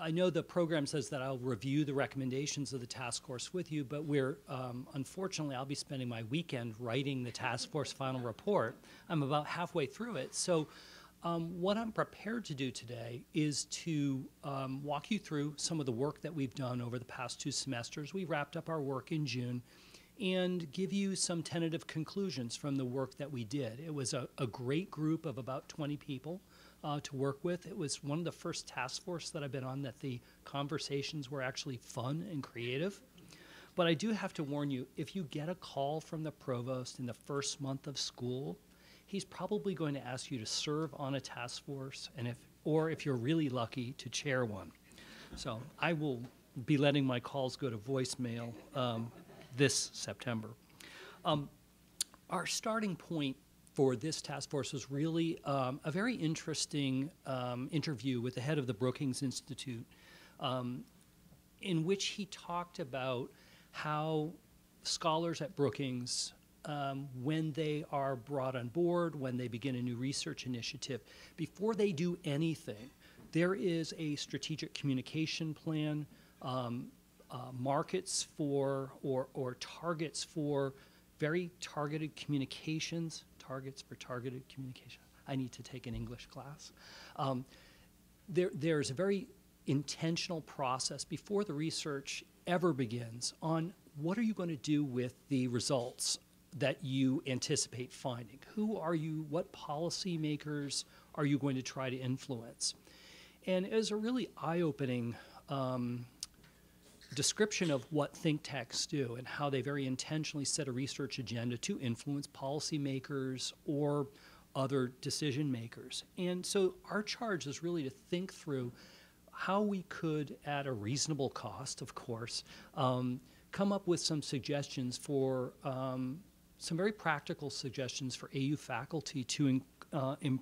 I know the program says that I'll review the recommendations of the task force with you, but we're, um, unfortunately, I'll be spending my weekend writing the task force final report. I'm about halfway through it. So um, what I'm prepared to do today is to um, walk you through some of the work that we've done over the past two semesters. We wrapped up our work in June and give you some tentative conclusions from the work that we did. It was a, a great group of about 20 people uh, to work with. It was one of the first task force that I've been on that the conversations were actually fun and creative. But I do have to warn you, if you get a call from the provost in the first month of school, he's probably going to ask you to serve on a task force and if or if you're really lucky to chair one. So I will be letting my calls go to voicemail um, this September. Um, our starting point for this task force was really um, a very interesting um, interview with the head of the Brookings Institute, um, in which he talked about how scholars at Brookings, um, when they are brought on board, when they begin a new research initiative, before they do anything, there is a strategic communication plan, um, uh, markets for or, or targets for very targeted communications targets for targeted communication. I need to take an English class. Um, there, there's a very intentional process before the research ever begins on what are you going to do with the results that you anticipate finding? Who are you, what policymakers are you going to try to influence? And it was a really eye-opening um, description of what think tanks do and how they very intentionally set a research agenda to influence policymakers or other decision makers. And so our charge is really to think through how we could, at a reasonable cost, of course, um, come up with some suggestions for um, some very practical suggestions for AU faculty to in, uh, in,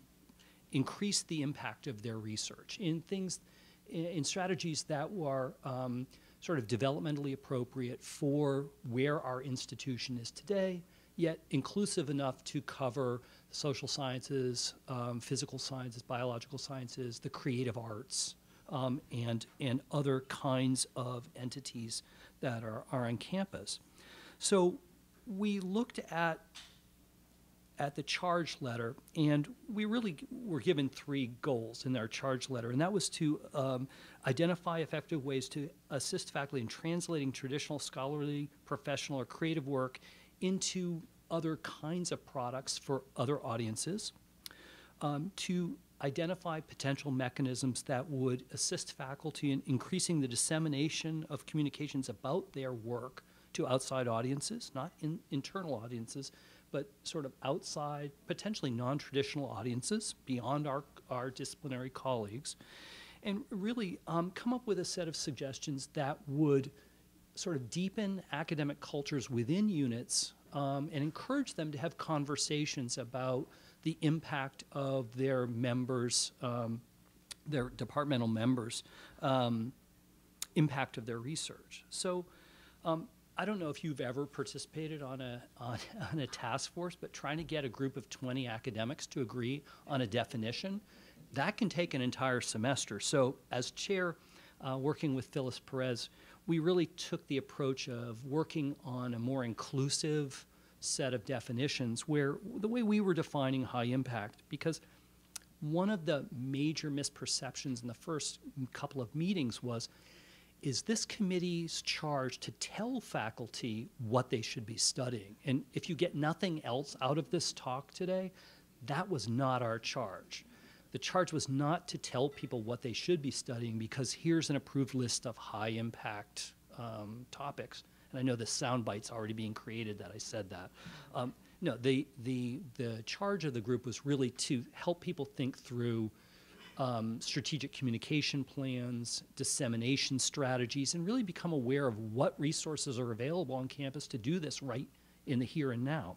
increase the impact of their research in things, in, strategies that were um, sort of developmentally appropriate for where our institution is today, yet inclusive enough to cover social sciences, um, physical sciences, biological sciences, the creative arts, um, and, and other kinds of entities that are, are on campus. So we looked at at the charge letter, and we really were given three goals in our charge letter, and that was to um, identify effective ways to assist faculty in translating traditional scholarly, professional, or creative work into other kinds of products for other audiences, um, to identify potential mechanisms that would assist faculty in increasing the dissemination of communications about their work to outside audiences, not in internal audiences, but sort of outside, potentially non-traditional audiences beyond our, our disciplinary colleagues, and really um, come up with a set of suggestions that would sort of deepen academic cultures within units um, and encourage them to have conversations about the impact of their members, um, their departmental members, um, impact of their research. So um, I don't know if you've ever participated on a, on, on, a task force, but trying to get a group of 20 academics to agree on a definition, that can take an entire semester. So as chair, uh, working with Phyllis Peres, we really took the approach of working on a more inclusive set of definitions where the way we were defining high impact, because one of the major misperceptions in the first couple of meetings was is this committee's charge to tell faculty what they should be studying. And if you get nothing else out of this talk today, that was not our charge. The charge was not to tell people what they should be studying because here's an approved list of high impact um, topics. And I know the sound bite's already being created that I said that. Um, no, the, the, the charge of the group was really to help people think through um, strategic communication plans, dissemination strategies, and really become aware of what resources are available on campus to do this right in the here and now.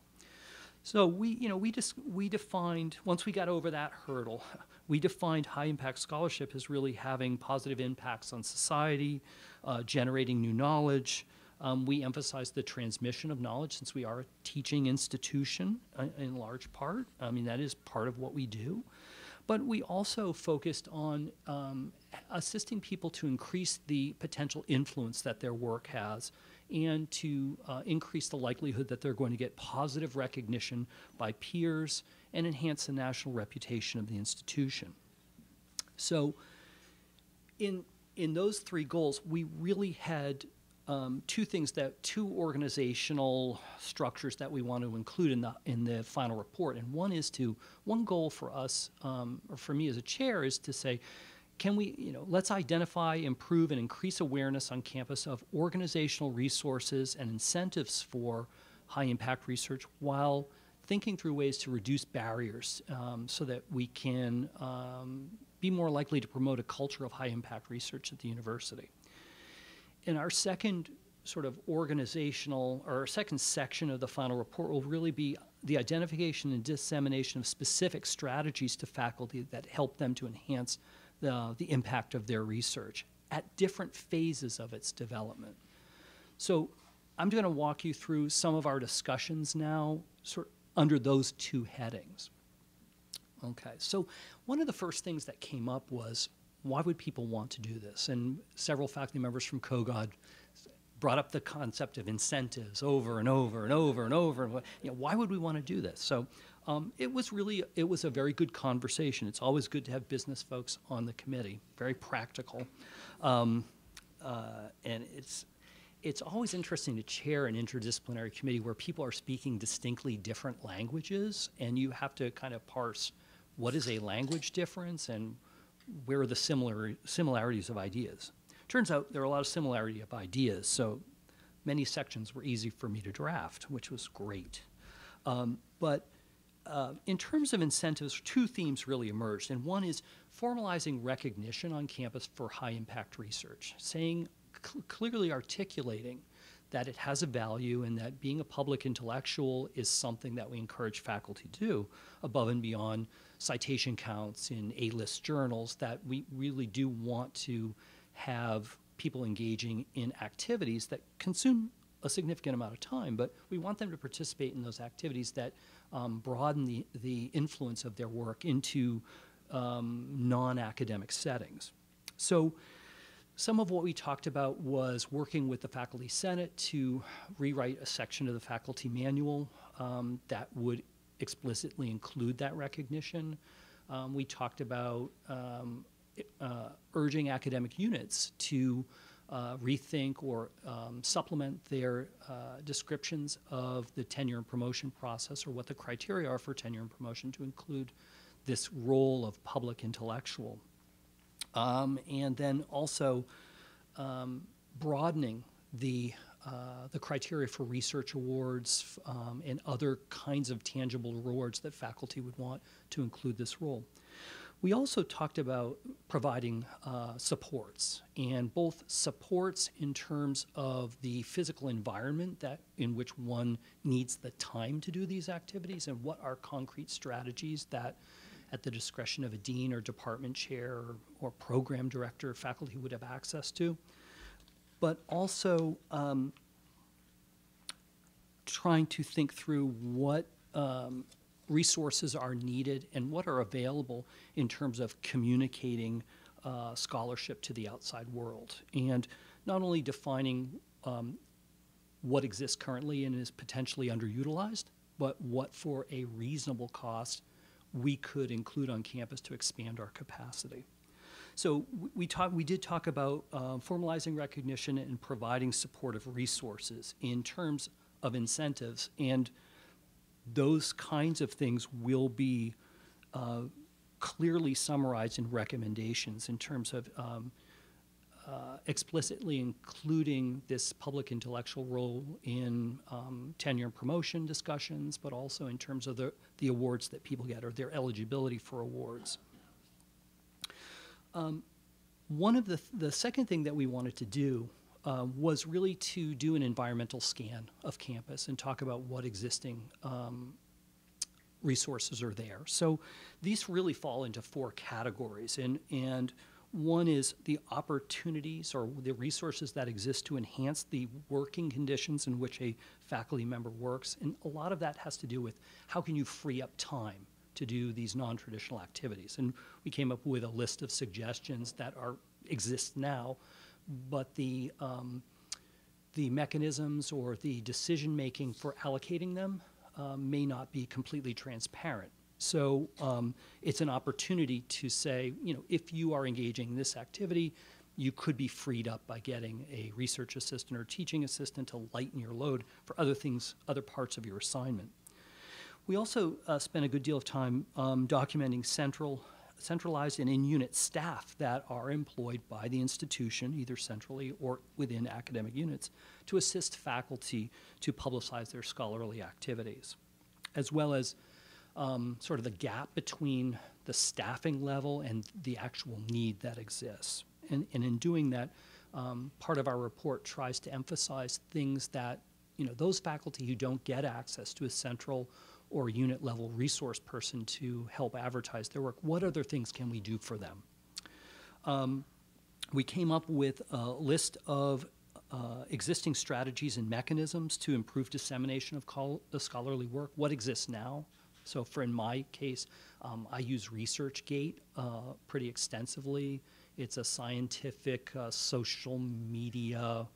So we, you know, we just we defined once we got over that hurdle, we defined high impact scholarship as really having positive impacts on society, uh, generating new knowledge. Um, we emphasize the transmission of knowledge since we are a teaching institution uh, in large part. I mean that is part of what we do. But we also focused on um, assisting people to increase the potential influence that their work has and to uh, increase the likelihood that they're going to get positive recognition by peers and enhance the national reputation of the institution. So, in in those three goals, we really had um, two things that two organizational structures that we want to include in the in the final report. And one is to one goal for us um, or for me as a chair is to say, can we you know let's identify, improve, and increase awareness on campus of organizational resources and incentives for high impact research while thinking through ways to reduce barriers um, so that we can um, be more likely to promote a culture of high impact research at the university. In our second sort of organizational or second section of the final report will really be the identification and dissemination of specific strategies to faculty that help them to enhance the, the impact of their research at different phases of its development. So I'm going to walk you through some of our discussions now sort of under those two headings. Okay, so one of the first things that came up was why would people want to do this? And several faculty members from Kogod brought up the concept of incentives over and over and over and over. And you know, why would we want to do this? So um, it was really it was a very good conversation. It's always good to have business folks on the committee, very practical, um, uh, and it's it's always interesting to chair an interdisciplinary committee where people are speaking distinctly different languages, and you have to kind of parse what is a language difference and where are the similar similarities of ideas. Turns out there are a lot of similarity of ideas, so many sections were easy for me to draft, which was great. Um, but uh, in terms of incentives, two themes really emerged, and one is formalizing recognition on campus for high impact research, saying cl- clearly articulating that it has a value and that being a public intellectual is something that we encourage faculty to do above and beyond citation counts in A-list journals that we really do want to have people engaging in activities that consume a significant amount of time, but we want them to participate in those activities that um, broaden the, the influence of their work into um, non-academic settings. So some of what we talked about was working with the Faculty Senate to rewrite a section of the faculty manual um, that would explicitly include that recognition. Um, we talked about um, uh, urging academic units to uh, rethink or um, supplement their uh, descriptions of the tenure and promotion process or what the criteria are for tenure and promotion to include this role of public intellectual. Um, and then also um, broadening the uh, the criteria for research awards um, and other kinds of tangible rewards that faculty would want to include this role. We also talked about providing uh, supports, and both supports in terms of the physical environment that in which one needs the time to do these activities, and what are concrete strategies that at the discretion of a dean or department chair or, or program director, faculty would have access to. But also um, trying to think through what um, resources are needed and what are available in terms of communicating uh, scholarship to the outside world. And not only defining um, what exists currently and is potentially underutilized, but what for a reasonable cost we could include on campus to expand our capacity. So we, talk, we did talk about uh, formalizing recognition and providing supportive resources in terms of incentives, and those kinds of things will be uh, clearly summarized in recommendations in terms of um, uh, explicitly including this public intellectual role in um, tenure and promotion discussions, but also in terms of the, the awards that people get or their eligibility for awards. Um, one of the, the second thing that we wanted to do uh, was really to do an environmental scan of campus and talk about what existing um, resources are there. So these really fall into four categories, and and one is the opportunities or the resources that exist to enhance the working conditions in which a faculty member works. And a lot of that has to do with how can you free up time to do these non-traditional activities. And we came up with a list of suggestions that are exists now, but the um, the mechanisms or the decision making for allocating them um, may not be completely transparent. So um, it's an opportunity to say, you know, if you are engaging in this activity, you could be freed up by getting a research assistant or teaching assistant to lighten your load for other things, other parts of your assignment. We also uh, spent a good deal of time um, documenting central, centralized and in-unit staff that are employed by the institution, either centrally or within academic units, to assist faculty to publicize their scholarly activities, as well as um, sort of the gap between the staffing level and the actual need that exists. And, and in doing that, um, part of our report tries to emphasize things that, you know, those faculty who don't get access to a central or unit level resource person to help advertise their work, what other things can we do for them? Um, we came up with a list of uh, existing strategies and mechanisms to improve dissemination of the scholarly work, what exists now. So, for in my case, um, I use ResearchGate uh, pretty extensively. It's a scientific uh, social media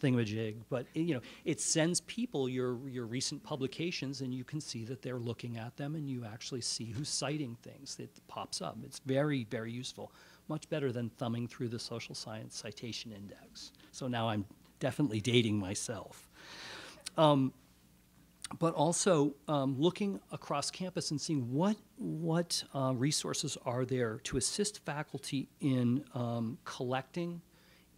thingamajig, but it, you know it sends people your your recent publications, and you can see that they're looking at them, and you actually see who's citing things. It pops up. It's very very useful, much better than thumbing through the social science citation index. So now I'm definitely dating myself. Um, but also um, looking across campus and seeing what what uh, resources are there to assist faculty in um, collecting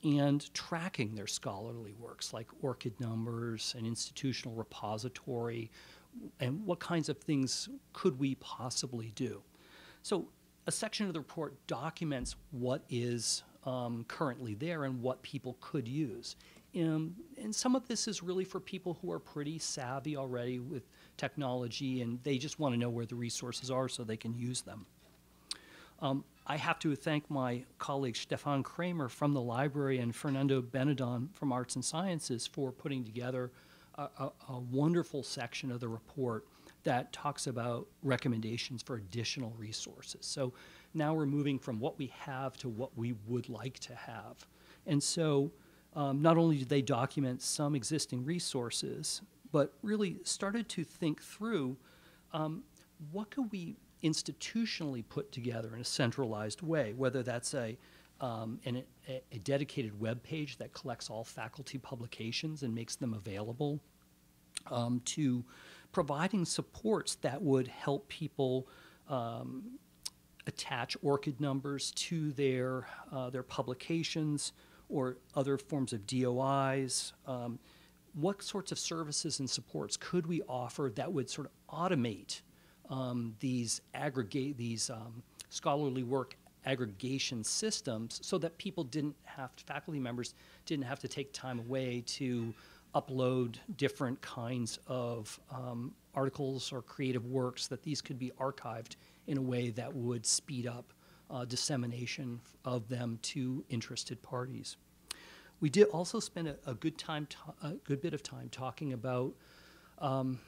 and tracking their scholarly works, like ORCID numbers, an institutional repository, and what kinds of things could we possibly do. So a section of the report documents what is um, currently there and what people could use. Um, and some of this is really for people who are pretty savvy already with technology and they just want to know where the resources are so they can use them. Um, I have to thank my colleague Stefan Kramer from the library and Fernando Benadon from Arts and Sciences for putting together a, a, a wonderful section of the report that talks about recommendations for additional resources. So now we're moving from what we have to what we would like to have. And so um, not only did they document some existing resources, but really started to think through um, what could we institutionally put together in a centralized way, whether that's a, um, an, a, dedicated web page that collects all faculty publications and makes them available, um, to providing supports that would help people um, attach ORCID numbers to their, uh, their publications or other forms of DOIs. Um, what sorts of services and supports could we offer that would sort of automate um, these aggregate these um, scholarly work aggregation systems so that people didn't have to, faculty members didn't have to take time away to upload different kinds of um, articles or creative works that these could be archived in a way that would speed up uh, dissemination of them to interested parties. We did also spend a, a good time, a good bit of time talking about um,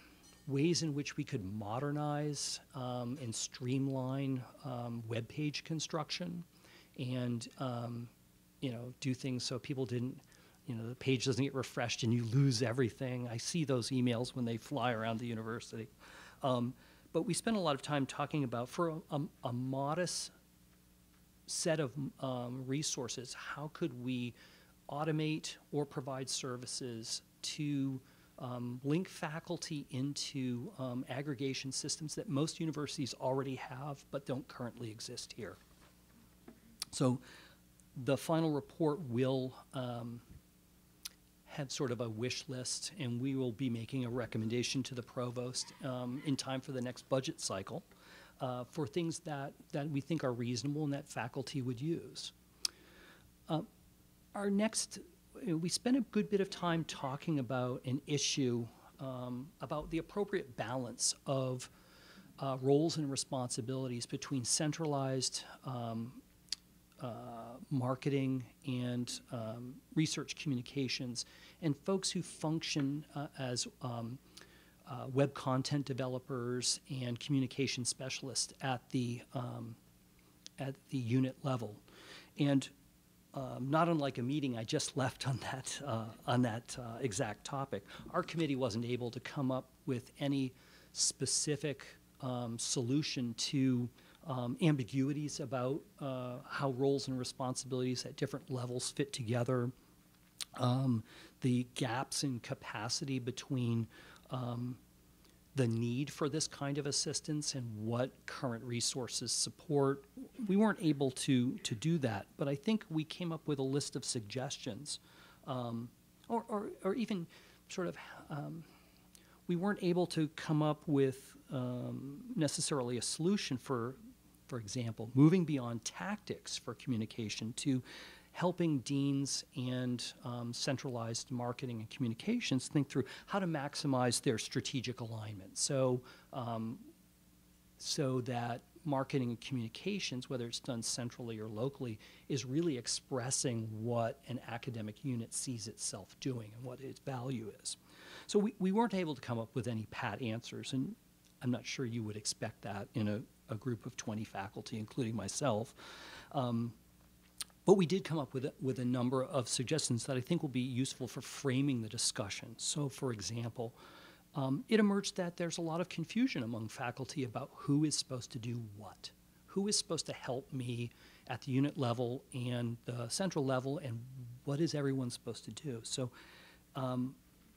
ways in which we could modernize um, and streamline um, web page construction and um, you know do things so people didn't you know the page doesn't get refreshed and you lose everything i see those emails when they fly around the university um, but we spent a lot of time talking about for a, a, a modest set of um, resources how could we automate or provide services to um, link faculty into um, aggregation systems that most universities already have but don't currently exist here. So the final report will um, have sort of a wish list, and we will be making a recommendation to the provost um, in time for the next budget cycle uh, for things that, that we think are reasonable and that faculty would use. Uh, our next we spent a good bit of time talking about an issue um, about the appropriate balance of uh, roles and responsibilities between centralized um, uh, marketing and um, research communications and folks who function uh, as um, uh, web content developers and communication specialists at the um, at the unit level. And um, not unlike a meeting I just left on that, uh, on that uh, exact topic, our committee wasn't able to come up with any specific um, solution to um, ambiguities about uh, how roles and responsibilities at different levels fit together, um, the gaps in capacity between um, the need for this kind of assistance and what current resources support. We weren't able to, to do that, but I think we came up with a list of suggestions, um, or, or, or even sort of, um, we weren't able to come up with um, necessarily a solution for, for example, moving beyond tactics for communication to helping deans and um, centralized marketing and communications think through how to maximize their strategic alignment. So, um, so that marketing and communications, whether it's done centrally or locally, is really expressing what an academic unit sees itself doing and what its value is. So we, we weren't able to come up with any pat answers, and I'm not sure you would expect that in a, a group of 20 faculty, including myself. Um, but we did come up with a, with a number of suggestions that I think will be useful for framing the discussion. So, for example, um, it emerged that there's a lot of confusion among faculty about who is supposed to do what. Who is supposed to help me at the unit level and the central level, and what is everyone supposed to do? So, um,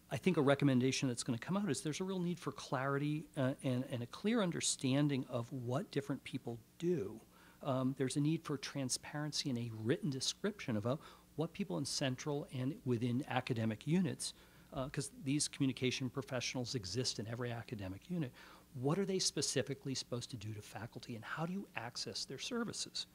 I think a recommendation that's going to come out is there's a real need for clarity uh, and, and a clear understanding of what different people do um, there's a need for transparency and a written description about what people in central and within academic units, because uh, these communication professionals exist in every academic unit, what are they specifically supposed to do to faculty and how do you access their services?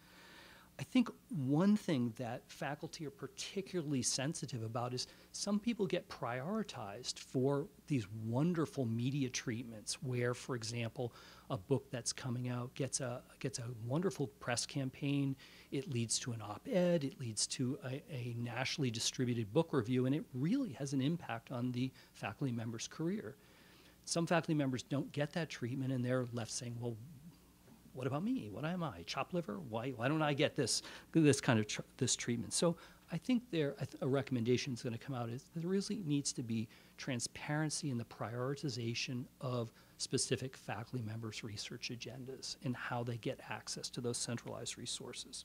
I think one thing that faculty are particularly sensitive about is some people get prioritized for these wonderful media treatments where, for example, a book that's coming out gets a, gets a wonderful press campaign, it leads to an op-ed, it leads to a, a nationally distributed book review, and it really has an impact on the faculty member's career. Some faculty members don't get that treatment and they're left saying, well, what about me? What am I? Chop liver? Why, why don't I get this, this kind of tr this treatment? So I think there a recommendation is going to come out is there really needs to be transparency in the prioritization of specific faculty members' research agendas and how they get access to those centralized resources.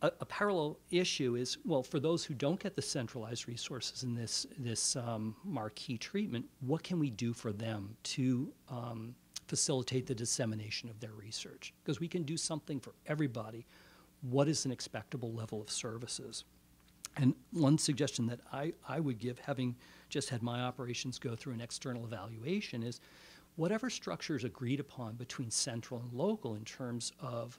A, a, parallel issue is, well, for those who don't get the centralized resources in this, this um, marquee treatment, what can we do for them to um, facilitate the dissemination of their research because we can do something for everybody. What is an expectable level of services? And one suggestion that I, I would give, having just had my operations go through an external evaluation, is whatever structure is agreed upon between central and local in terms of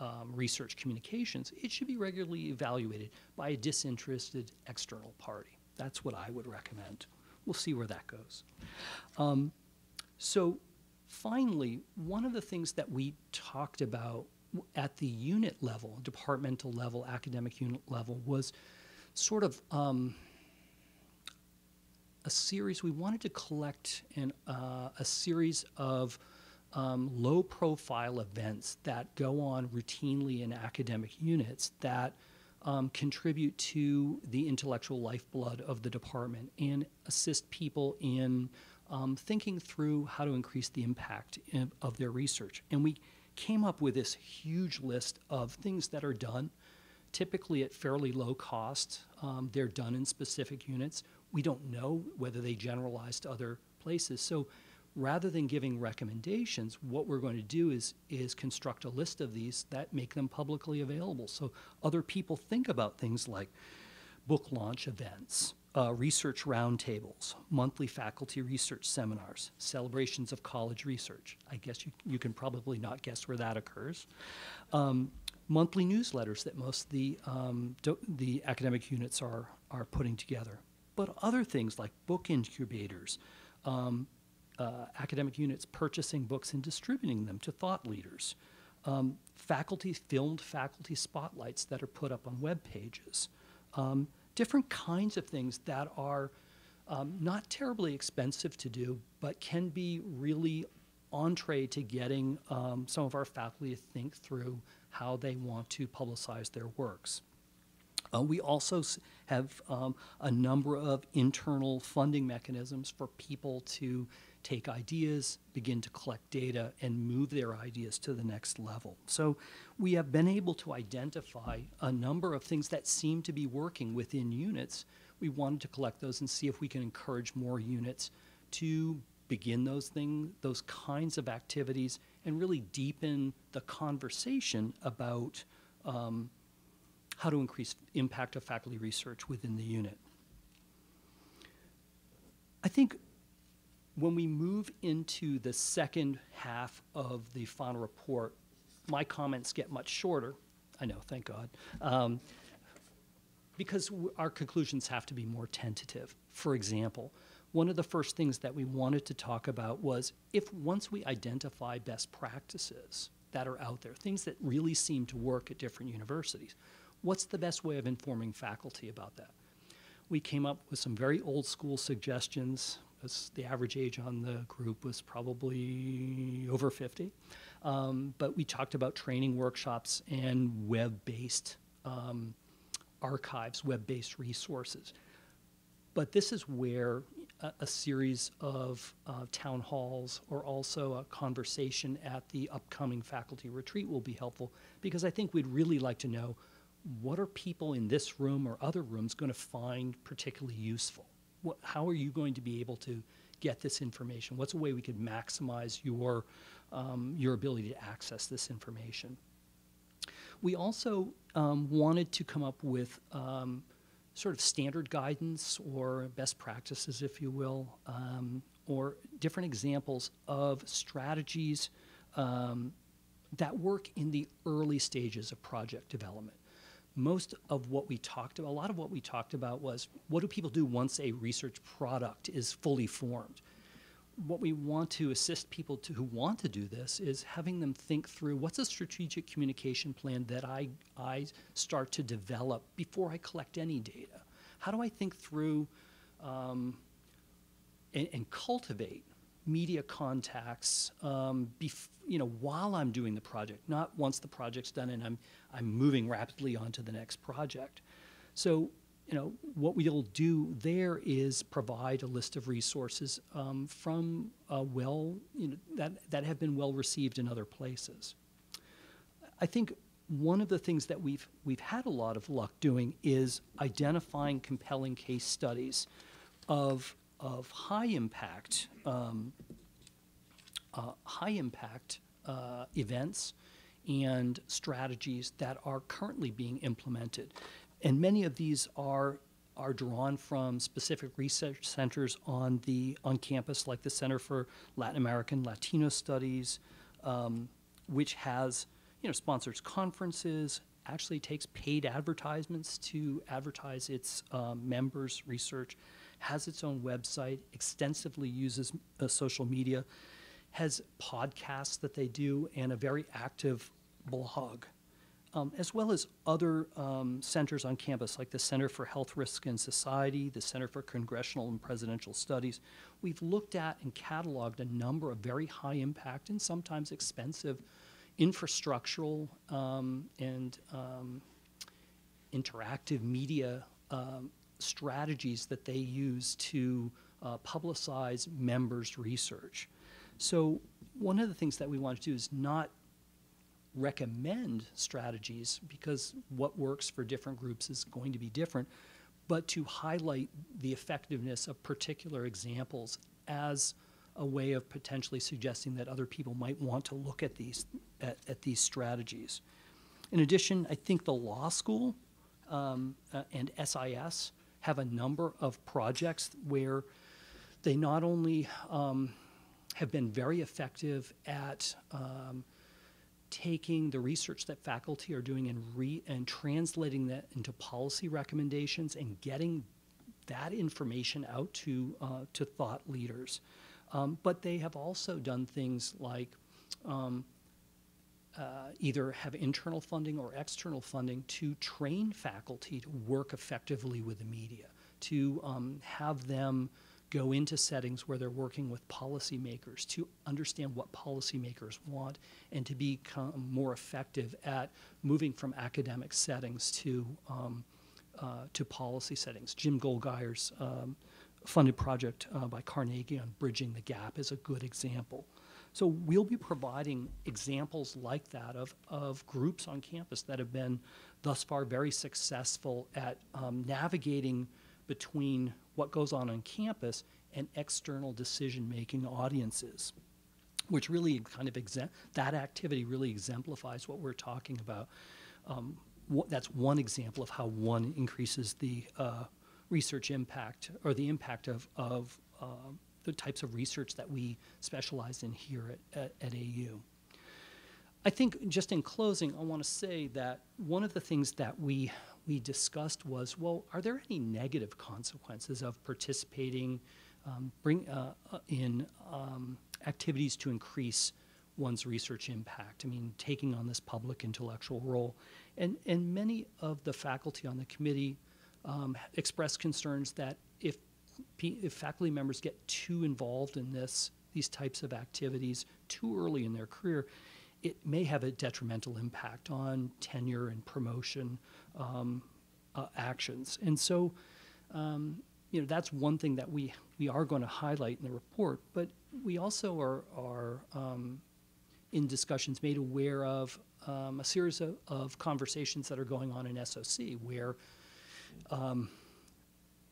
um, research communications, it should be regularly evaluated by a disinterested external party. That's what I would recommend. We'll see where that goes. Um, so finally, one of the things that we talked about at the unit level, departmental level, academic unit level, was sort of um, a series. We wanted to collect an, uh, a series of um, low profile events that go on routinely in academic units that um, contribute to the intellectual lifeblood of the department and assist people in um, thinking through how to increase the impact in, of their research. And we came up with this huge list of things that are done, typically at fairly low cost. Um, they're done in specific units. We don't know whether they generalize to other places. So rather than giving recommendations, what we're going to do is, is construct a list of these that make them publicly available. So other people think about things like book launch events, uh, research roundtables, monthly faculty research seminars, celebrations of college research. I guess you, you can probably not guess where that occurs. Um, monthly newsletters that most of the, um, the academic units are, are putting together. But other things like book incubators, um, uh, academic units purchasing books and distributing them to thought leaders, um, faculty filmed faculty spotlights that are put up on web pages. Different kinds of things that are um, not terribly expensive to do, but can be really entree to getting um, some of our faculty to think through how they want to publicize their works. Uh, we also have um, a number of internal funding mechanisms for people to take ideas, begin to collect data, and move their ideas to the next level. So we have been able to identify a number of things that seem to be working within units. We wanted to collect those and see if we can encourage more units to begin those things, those kinds of activities, and really deepen the conversation about um, how to increase impact of faculty research within the unit. I think when we move into the second half of the final report, my comments get much shorter. I know, thank God. Um, because our conclusions have to be more tentative. For example, one of the first things that we wanted to talk about was if once we identify best practices that are out there, things that really seem to work at different universities, what's the best way of informing faculty about that? We came up with some very old school suggestions. The average age on the group was probably over 50. Um, but we talked about training workshops and web based um, archives, web based resources. But this is where a, a series of uh, town halls or also a conversation at the upcoming faculty retreat will be helpful because I think we'd really like to know what are people in this room or other rooms going to find particularly useful? What, how are you going to be able to get this information? What's a way we could maximize your, um, your ability to access this information? We also um, wanted to come up with um, sort of standard guidance or best practices, if you will, um, or different examples of strategies um, that work in the early stages of project development. Most of what we talked about, a lot of what we talked about was what do people do once a research product is fully formed? what we want to assist people to, who want to do this is having them think through what's a strategic communication plan that I, I start to develop before I collect any data? How do I think through um, and, and, cultivate media contacts um, you know, while I'm doing the project, not once the project's done and I'm, I'm moving rapidly on to the next project. So you know, what we'll do there is provide a list of resources um, from uh, well, you know, that, that have been well received in other places. I think one of the things that we've, we've had a lot of luck doing is identifying compelling case studies of, of high impact, um, uh, high impact uh, events and strategies that are currently being implemented. And many of these are are drawn from specific research centers on the on campus, like the Center for Latin American Latino Studies, um, which has you know sponsors conferences, actually takes paid advertisements to advertise its um, members' research, has its own website, extensively uses uh, social media, has podcasts that they do, and a very active blog um, as well as other um, centers on campus, like the Center for Health Risk and Society, the Center for Congressional and Presidential Studies. We've looked at and cataloged a number of very high impact and sometimes expensive infrastructural um, and um, interactive media um, strategies that they use to uh, publicize members' research. So, one of the things that we want to do is not recommend strategies because what works for different groups is going to be different, but to highlight the effectiveness of particular examples as a way of potentially suggesting that other people might want to look at these at, at these strategies. In addition, I think the law school um, uh, and SIS have a number of projects where they not only um, have been very effective at um, taking the research that faculty are doing and re and translating that into policy recommendations and getting that information out to uh, to thought leaders. Um, but they have also done things like um, uh, either have internal funding or external funding to train faculty to work effectively with the media, to um, have them go into settings where they're working with policymakers to understand what policymakers want and to become more effective at moving from academic settings to um, uh, to policy settings. Jim Goldgeier's um, funded project uh, by Carnegie on bridging the gap is a good example. So we'll be providing examples like that of, of groups on campus that have been thus far very successful at um, navigating between what goes on on campus and external decision-making audiences which really kind of that activity really exemplifies what we're talking about. Um, wh- that's one example of how one increases the uh, research impact or the impact of, of uh, the types of research that we specialize in here at, at, at AU. I think just in closing, I want to say that one of the things that we we discussed was, well, are there any negative consequences of participating um, bring uh, uh, in um, activities to increase one's research impact? I mean, taking on this public intellectual role, and and many of the faculty on the committee um, expressed concerns that if faculty members get too involved in this these types of activities too early in their career, it may have a detrimental impact on tenure and promotion um, uh, actions. And so, um, you know, that's one thing that we, we are going to highlight in the report. But we also are, are um, in discussions made aware of um, a series of, of conversations that are going on in SOC where um,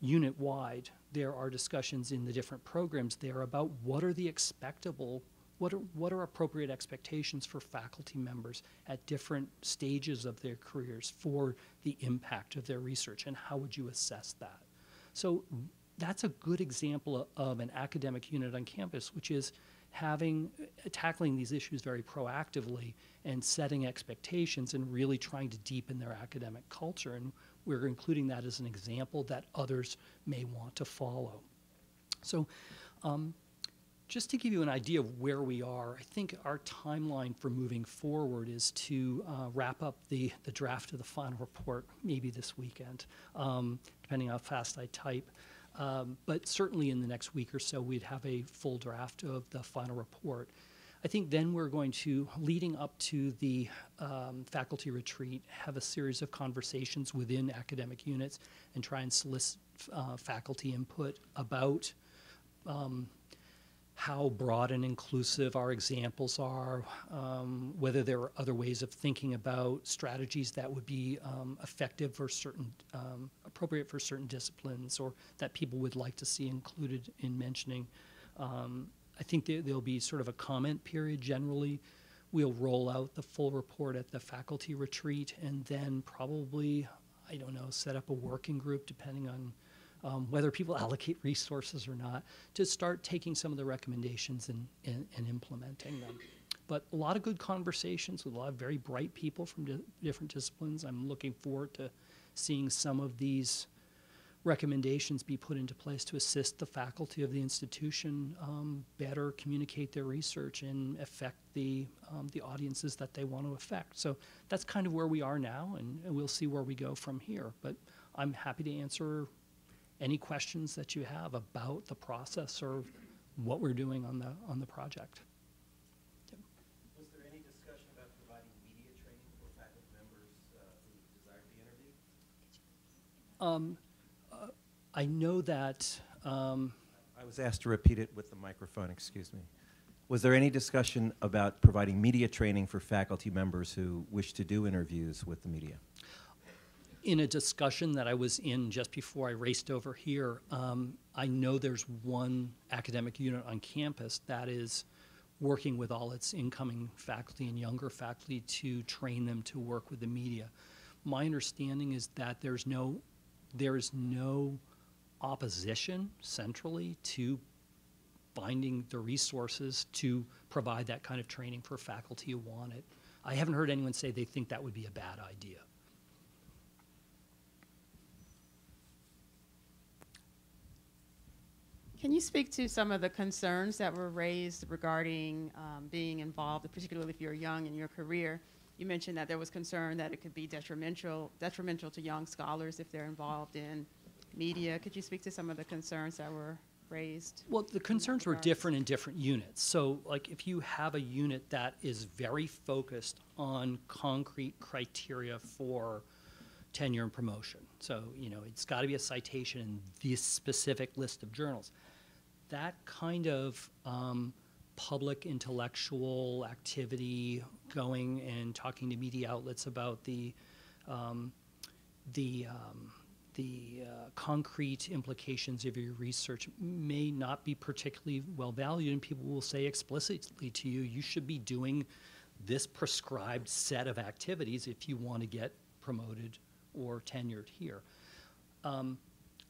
unit wide there are discussions in the different programs there about what are the expectable what are, what are appropriate expectations for faculty members at different stages of their careers for the impact of their research and how would you assess that? So that's a good example of an academic unit on campus which is having uh, tackling these issues very proactively and setting expectations and really trying to deepen their academic culture. And we're including that as an example that others may want to follow so um, just to give you an idea of where we are, I think our timeline for moving forward is to uh, wrap up the, the draft of the final report maybe this weekend, um, depending on how fast I type. Um, but certainly in the next week or so, we'd have a full draft of the final report. I think then we're going to, leading up to the um, faculty retreat, have a series of conversations within academic units and try and solicit uh, faculty input about um, how broad and inclusive our examples are, um, whether there are other ways of thinking about strategies that would be um, effective for certain, um, appropriate for certain disciplines, or that people would like to see included in mentioning. I think there, there'll be sort of a comment period generally. We'll roll out the full report at the faculty retreat, and then probably, I don't know, set up a working group depending on um, whether people allocate resources or not, to start taking some of the recommendations and, and, and, implementing them. But a lot of good conversations with a lot of very bright people from di- different disciplines. I'm looking forward to seeing some of these recommendations be put into place to assist the faculty of the institution um, better communicate their research and affect the, um, the audiences that they want to affect. So that's kind of where we are now, and, and we'll see where we go from here. But I'm happy to answer any questions that you have about the process or what we're doing on the, on the project. Was there any discussion about providing media training for faculty members uh, who desire to be interviewed? Um, I know that, um, I was asked to repeat it with the microphone, excuse me. Was there any discussion about providing media training for faculty members who wish to do interviews with the media? in a discussion that I was in just before I raced over here, um, I know there's one academic unit on campus that is working with all its incoming faculty and younger faculty to train them to work with the media. My understanding is that there's no there is no opposition centrally to finding the resources to provide that kind of training for faculty who want it. I haven't heard anyone say they think that would be a bad idea. Can you speak to some of the concerns that were raised regarding um, being involved, particularly if you're young in your career? You mentioned that there was concern that it could be detrimental, detrimental to young scholars if they're involved in media. Could you speak to some of the concerns that were raised? Well, the concerns were different in different units. So, like, if you have a unit that is very focused on concrete criteria for tenure and promotion. So, you know, it's got to be a citation in this specific list of journals. That kind of um, public intellectual activity, going and talking to media outlets about the um, the um, the uh, concrete implications of your research may not be particularly well valued, and people will say explicitly to you, you should be doing this prescribed set of activities if you want to get promoted or tenured here. Um,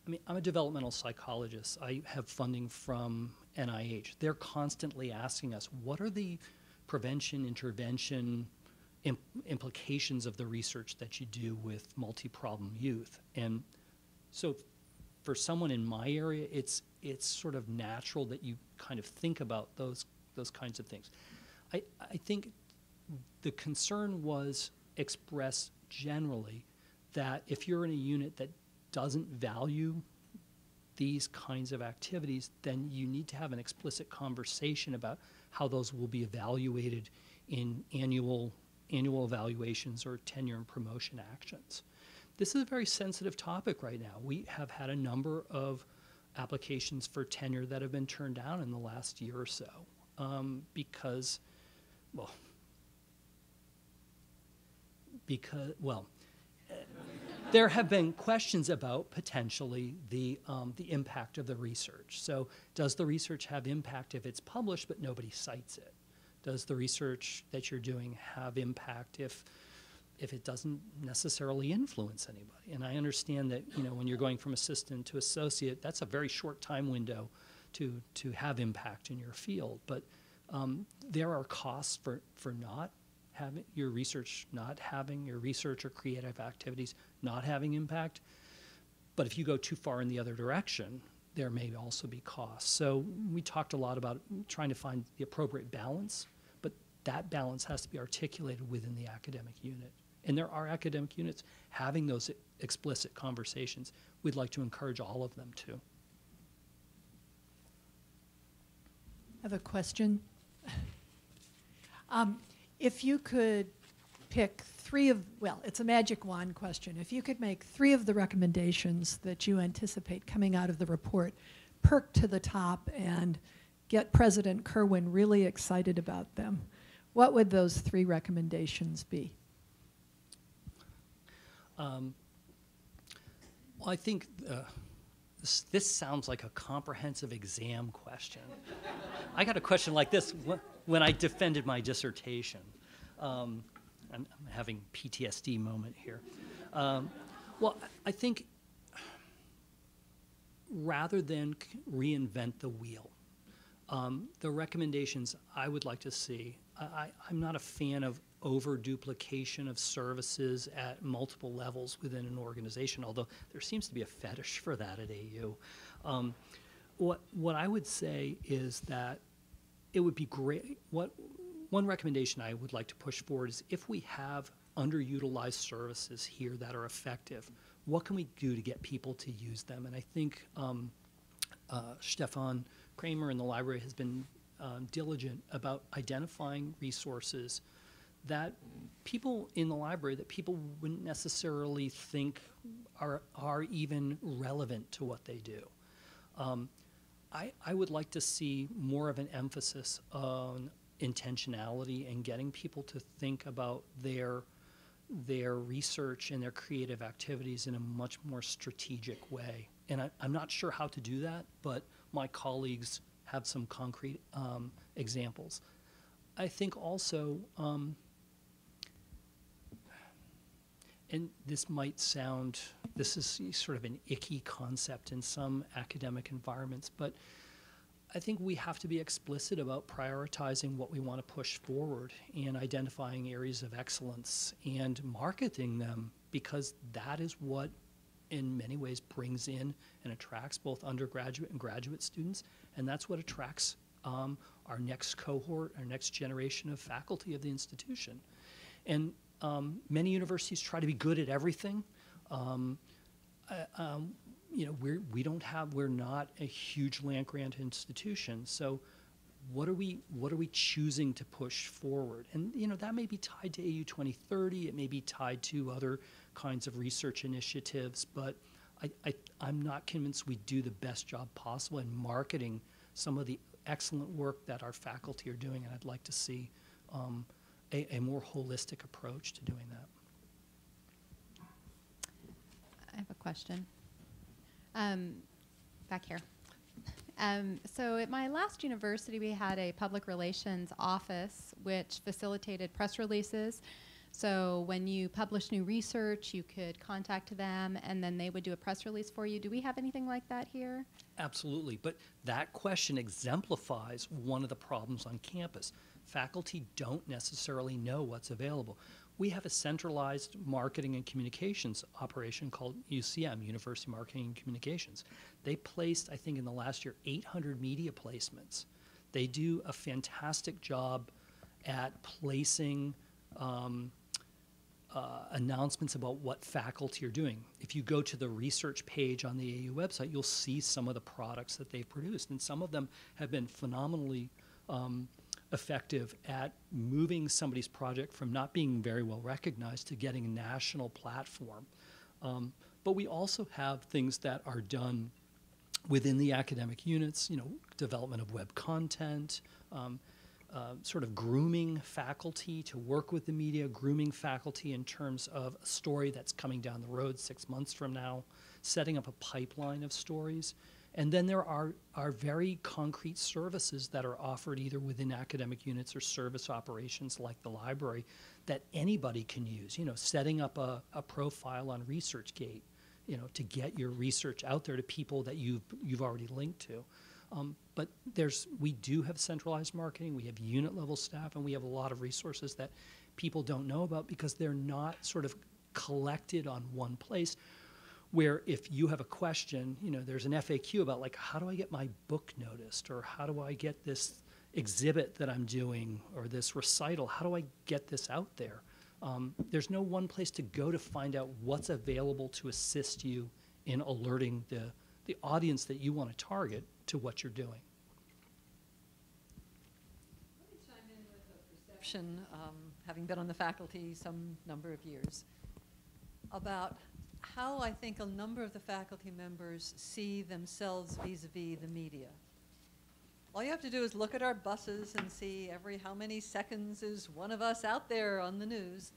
I mean, I'm a developmental psychologist. I have funding from NIH. They're constantly asking us, what are the prevention, intervention, im- implications of the research that you do with multi-problem youth? And so for someone in my area, it's, it's sort of natural that you kind of think about those, those kinds of things. I, I think the concern was expressed generally that if you're in a unit that doesn't value these kinds of activities, then you need to have an explicit conversation about how those will be evaluated in annual annual evaluations or tenure and promotion actions. This is a very sensitive topic right now. We have had a number of applications for tenure that have been turned down in the last year or so um, because, well, because, well, there have been questions about potentially the, um, the impact of the research. So, does the research have impact if it's published but nobody cites it? Does the research that you're doing have impact if, if it doesn't necessarily influence anybody? And I understand that you know when you're going from assistant to associate, that's a very short time window to to have impact in your field. But um, there are costs for for not having your research not having your research or creative activities not having impact. But if you go too far in the other direction, there may also be costs. So we talked a lot about trying to find the appropriate balance, that balance has to be articulated within the academic unit. And there are academic units having those explicit conversations. We'd like to encourage all of them to. I have a question. Um, if you could pick three of, well, it's a magic wand question. If you could make three of the recommendations that you anticipate coming out of the report perk to the top and get President Kerwin really excited about them, what would those three recommendations be? Um, well, I think uh, this, this sounds like a comprehensive exam question. I got a question like this when I defended my dissertation. Um, I'm, having PTSD moment here. Um, well, I think rather than reinvent the wheel, um, the recommendations I would like to see, I, I'm not a fan of over duplication of services at multiple levels within an organization, although there seems to be a fetish for that at AU. Um, what, what I would say is that it would be great. What one recommendation I would like to push forward is if we have underutilized services here that are effective, what can we do to get people to use them? And I think um, uh, Stefan Kramer in the library has been um, diligent about identifying resources that people in the library that people wouldn't necessarily think are are even relevant to what they do. Um, I, I would like to see more of an emphasis on intentionality and getting people to think about their their research and their creative activities in a much more strategic way. And I, I'm not sure how to do that, but my colleagues have some concrete um, examples. I think also, um, and this might sound, this is sort of an icky concept in some academic environments, but I think we have to be explicit about prioritizing what we want to push forward and identifying areas of excellence and marketing them because that is what, in many ways, brings in and attracts both undergraduate and graduate students, and that's what attracts um, our next cohort, our next generation of faculty of the institution. And um, many universities try to be good at everything. Um, uh, you know, we're, we don't have, we're not a huge land grant institution. So what are we, what are we choosing to push forward? And, you know, that may be tied to AU 2030. It may be tied to other kinds of research initiatives, but I, I, I'm not convinced we do the best job possible in marketing some of the excellent work that our faculty are doing, and I'd like to see um, a, a more holistic approach to doing that. I have a question. Um, back here. Um, so at my last university, we had a public relations office which facilitated press releases. So when you publish new research, you could contact them, and then they would do a press release for you. Do we have anything like that here? Absolutely, but that question exemplifies one of the problems on campus. Faculty don't necessarily know what's available. We have a centralized marketing and communications operation called UCM, University Marketing and Communications. They placed, I think, in the last year, 800 media placements. They do a fantastic job at placing um, uh, announcements about what faculty are doing. If you go to the research page on the AU website, you'll see some of the products that they've produced, and some of them have been phenomenally um, effective at moving somebody's project from not being very well recognized to getting a national platform. Um, but we also have things that are done within the academic units, you know, development of web content, um, uh, sort of grooming faculty to work with the media, grooming faculty in terms of a story that's coming down the road six months from now, setting up a pipeline of stories. And then there are, are very concrete services that are offered either within academic units or service operations like the library that anybody can use. You know, setting up a, a profile on ResearchGate, you know, to get your research out there to people that you've, you've already linked to. Um, but there's, we do have centralized marketing, we have unit level staff, and we have a lot of resources that people don't know about because they're not sort of collected on one place. Where if you have a question, you know, there's an FAQ about like, how do I get my book noticed? Or how do I get this exhibit that I'm doing or this recital? How do I get this out there? Um, there's no one place to go to find out what's available to assist you in alerting the, the audience that you want to target to what you're doing. Let me chime in with a perception, um, having been on the faculty some number of years, about how I think a number of the faculty members see themselves vis-a-vis the media. All you have to do is look at our buses and see every how many seconds is one of us out there on the news.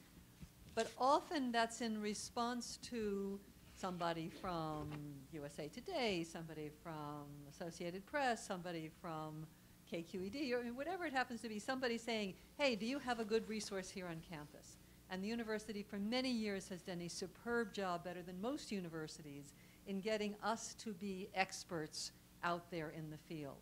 But often that's in response to somebody from USA Today, somebody from Associated Press, somebody from KQED, or whatever it happens to be, somebody saying, hey, do you have a good resource here on campus? And the university for many years has done a superb job, better than most universities, in getting us to be experts out there in the field.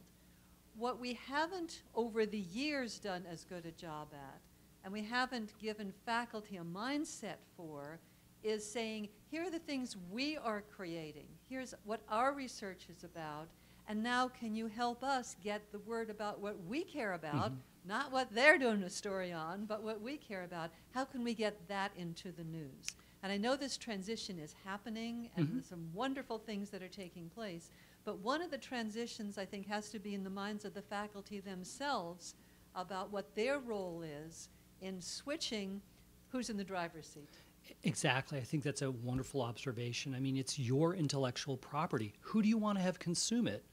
What we haven't over the years done as good a job at, and we haven't given faculty a mindset for, is saying, here are the things we are creating. Here's what our research is about. And now, can you help us get the word about what we care about? Mm-hmm. Not what they're doing a story on, but what we care about. How can we get that into the news? And I know this transition is happening, and there's some wonderful things that are taking place. But one of the transitions, I think, has to be in the minds of the faculty themselves about what their role is in switching who's in the driver's seat. Exactly. I think that's a wonderful observation. I mean, it's your intellectual property. Who do you want to have consume it?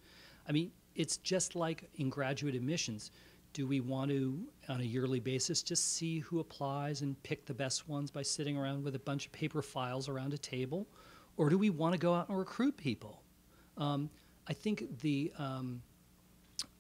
I mean, it's just like in graduate admissions. Do we want to, on a yearly basis, just see who applies and pick the best ones by sitting around with a bunch of paper files around a table? Or do we want to go out and recruit people? Um, I think the, um,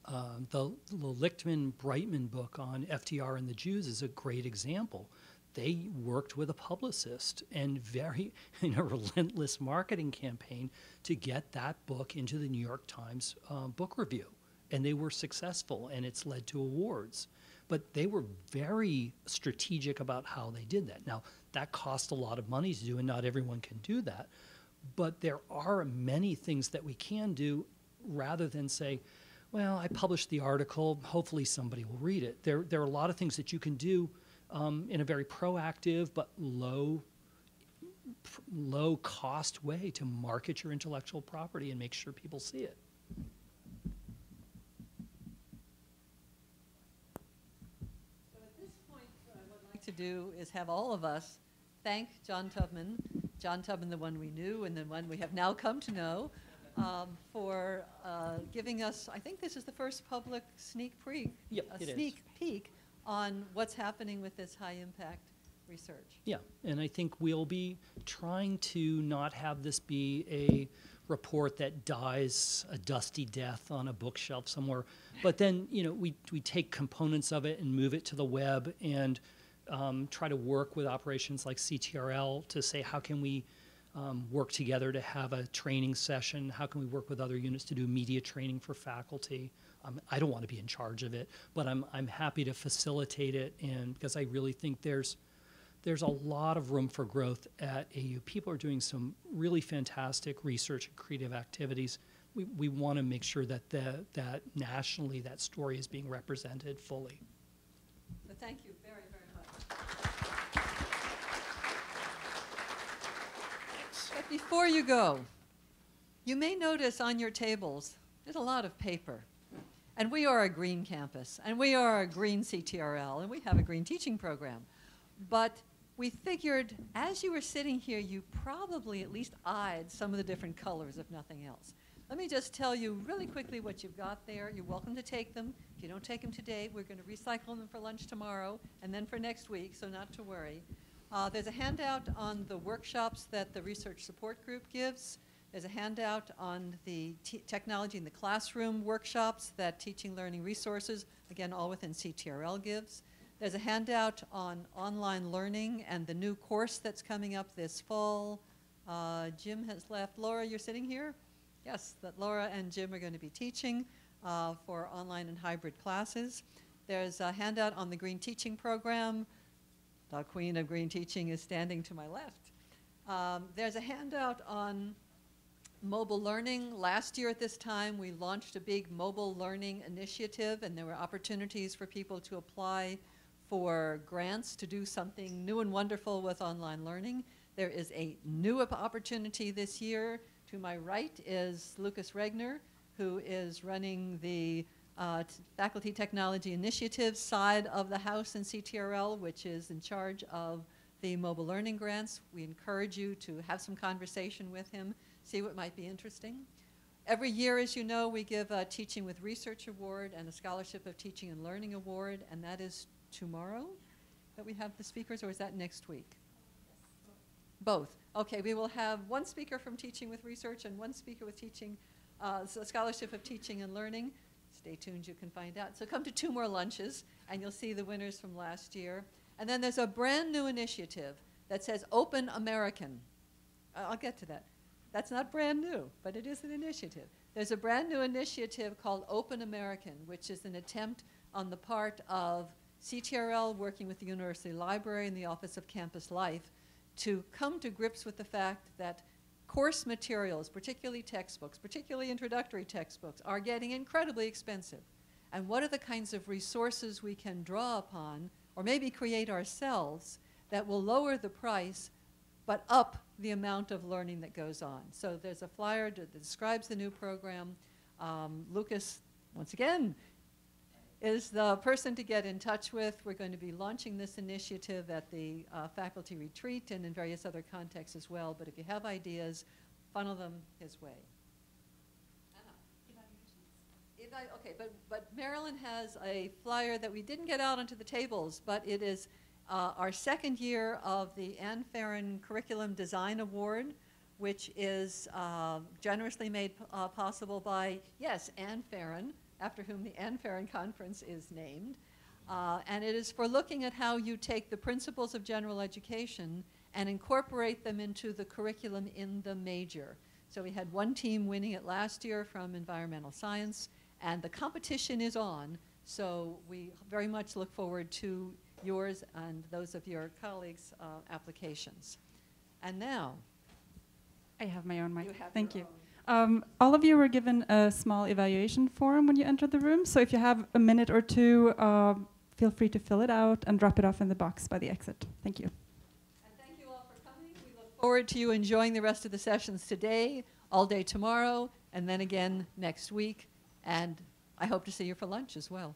uh, the, the Lichtman Breitman book on FDR and the Jews is a great example they worked with a publicist and very in a relentless marketing campaign to get that book into the New York Times uh, book review, and they were successful, and it's led to awards. But they were very strategic about how they did that. Now that cost a lot of money to do, and not everyone can do that. But there are many things that we can do rather than say, well, I published the article, hopefully somebody will read it. There, there are a lot of things that you can do um, in a very proactive but low low cost way to market your intellectual property and make sure people see it. So at this point, what I would like to do is have all of us thank John Tubman, John Tubman, the one we knew and the one we have now come to know, um, for uh, giving us, I think this is the first public sneak peek, Yep, a is. sneak peek on what's happening with this high impact research. Yeah, and I think we'll be trying to not have this be a report that dies a dusty death on a bookshelf somewhere. But then, you know, we, we take components of it and move it to the web and um, try to work with operations like CTRL to say, how can we um, work together to have a training session? How can we work with other units to do media training for faculty? Um, I don't want to be in charge of it, but I'm, I'm happy to facilitate it and because I really think there's, there's a lot of room for growth at AU. People are doing some really fantastic research and creative activities. We, we want to make sure that the, that nationally that story is being represented fully. So thank you very, very much. But before you go, you may notice on your tables, there's a lot of paper. And we are a green campus, and we are a green CTRL, and we have a green teaching program. But we figured as you were sitting here, you probably at least eyed some of the different colors, if nothing else. Let me just tell you really quickly what you've got there. You're welcome to take them. If you don't take them today, we're going to recycle them for lunch tomorrow and then for next week, so not to worry. Uh, there's a handout on the workshops that the Research Support Group gives. There's a handout on the te- technology in the classroom workshops that Teaching Learning Resources, again, all within CTRL gives. There's a handout on online learning and the new course that's coming up this fall. Uh, Jim has left. Laura, you're sitting here? Yes, that Laura and Jim are going to be teaching uh, for online and hybrid classes. There's a handout on the Green Teaching Program. The queen of green teaching is standing to my left. Um, there's a handout on mobile learning. Last year at this time, we launched a big mobile learning initiative, and there were opportunities for people to apply for grants to do something new and wonderful with online learning. There is a new opportunity this year. To my right is Lucas Regner, who is running the uh, Faculty Technology Initiative side of the House in CTRL, which is in charge of the mobile learning grants. We encourage you to have some conversation with him, see what might be interesting. Every year, as you know, we give a Teaching with Research Award and a Scholarship of Teaching and Learning Award, and that is tomorrow that we have the speakers, or is that next week? Both. Okay, we will have one speaker from Teaching with Research and one speaker with Teaching, uh, Scholarship of Teaching and Learning. Stay tuned, you can find out. So come to two more lunches, and you'll see the winners from last year. And then there's a brand new initiative that says Open American. I'll get to that. That's not brand new, but it is an initiative. There's a brand new initiative called Open American, which is an attempt on the part of CTRL working with the University Library and the Office of Campus Life to come to grips with the fact that course materials, particularly textbooks, particularly introductory textbooks, are getting incredibly expensive. And what are the kinds of resources we can draw upon, or maybe create ourselves, that will lower the price but up the amount of learning that goes on. So there's a flyer that describes the new program. Um, Lucas, once again, is the person to get in touch with. We're going to be launching this initiative at the uh, faculty retreat and in various other contexts as well. But if you have ideas, funnel them his way. Eva- Okay, but, but Marilyn has a flyer that we didn't get out onto the tables, but it is uh, our second year of the Ann Ferren Curriculum Design Award, which is uh, generously made uh, possible by, yes, Ann Ferren, after whom the Ann Ferren Conference is named. Uh, and it is for looking at how you take the principles of general education and incorporate them into the curriculum in the major. So we had one team winning it last year from environmental science, and the competition is on. So we very much look forward to yours and those of your colleagues' uh, applications. And now, I have my own mic. You Thank you. Um, all of you were given a small evaluation form when you entered the room. So if you have a minute or two, um, feel free to fill it out and drop it off in the box by the exit. Thank you. And thank you all for coming. We look forward to you enjoying the rest of the sessions today, all day tomorrow, and then again next week. And I hope to see you for lunch as well.